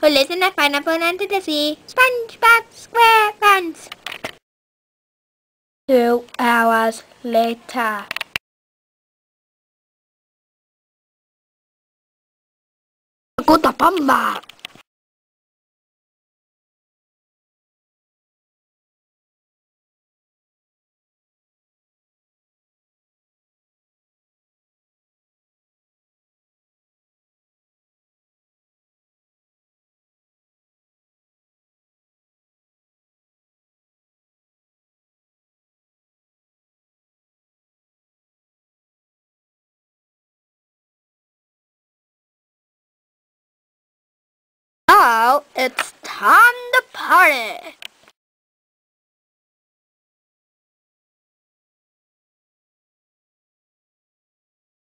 who lives in a pineapple under the sea. SpongeBob SquarePants. Two hours later. Puta It's time to party.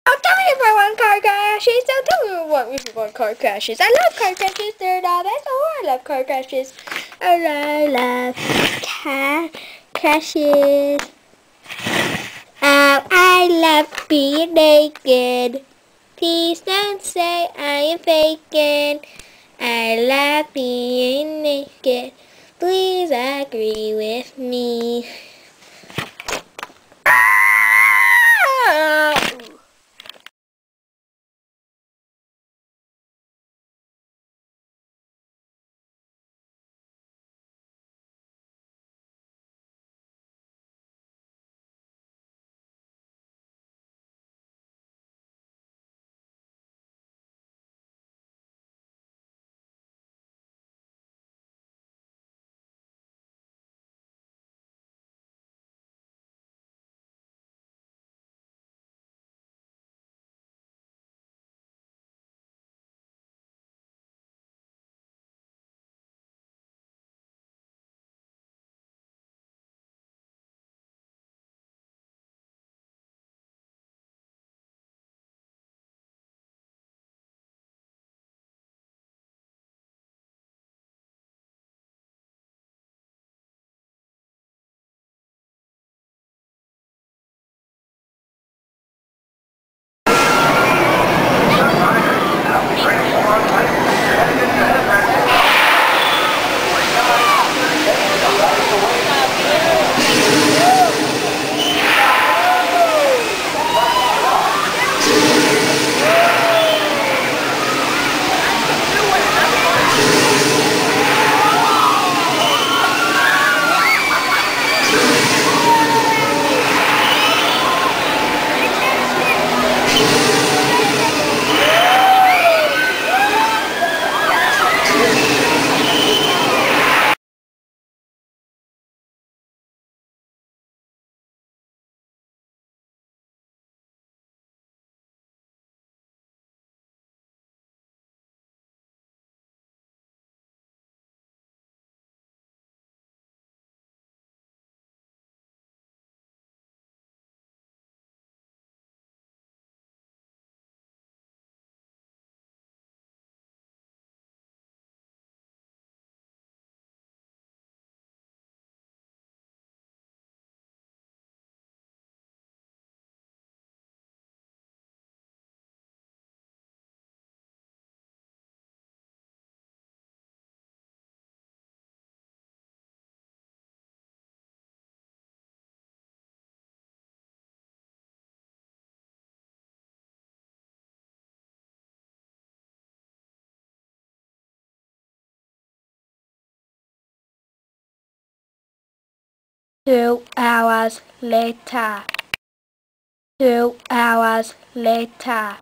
Oh, tell me if I want car crashes. So tell me what if you want car crashes. I love car crashes. They're the best. Oh, I love car crashes. Oh, I love car crashes. Oh, I love being naked. Please don't say I am faking. I love being naked. Please agree with me. Two hours later. Two hours later.